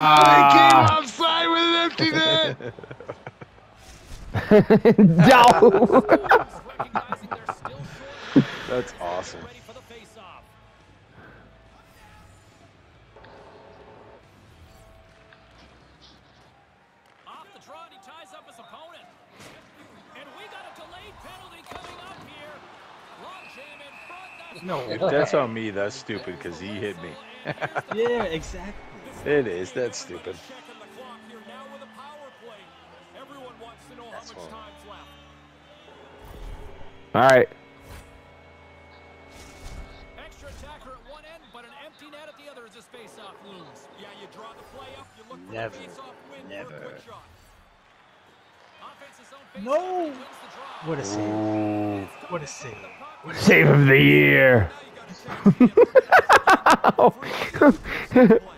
Ah. outside with an empty net. no. recognizing they're still short. That's awesome. Ready for the face-off. Off the draw, and he ties up his opponent. And we got a delayed penalty coming up here. Long jam in front. That's No. If that's on me, that's stupid because he hit me. Yeah, exactly. It is. That's stupid. checking the clock here now with a power play. Everyone wants to know That's how much fine. time's left. All right. Extra attacker at one end, but an empty net at the other as this face-off looms. Yeah, you draw the play up, you look for Never. the face-off win for a Never. quick shot. No. face-off wins the draw. What a save. Ooh. What a save. What a Save of the year.